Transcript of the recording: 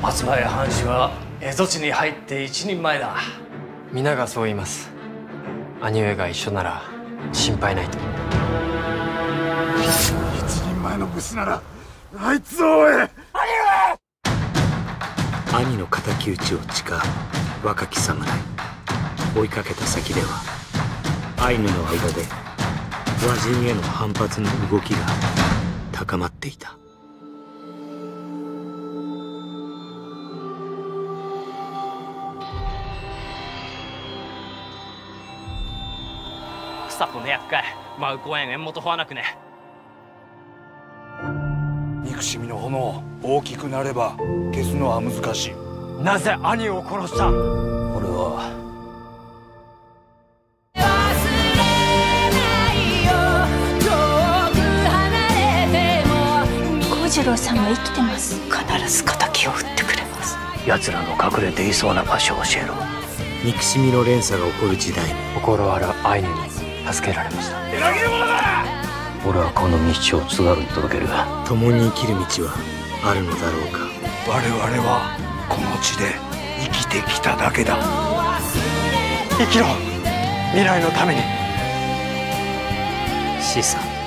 松前藩士は蝦夷地に入って一人前だ。皆がそう言います。兄上が一緒なら心配ないと。一人前の武士ならあいつを追え。兄上！兄の敵討ちを誓う若き侍。追いかけた先ではアイヌの間で和人への反発の動きが高まっていた草とねやっかいマウ公園縁元フォアなくね。憎しみの炎大きくなれば消すのは難しい。なぜ兄を殺した？俺は幸次郎さんは生きてます。必ず敵を撃ってくれます。奴らの隠れていそうな場所を教えろ。憎しみの連鎖が起こる時代心あるアイヌに助けられました。俺はこの道を津軽に届ける。共に生きる道はあるのだろうか。我々はこの地で生きてきただけだ。生きろ。未来のために。示唆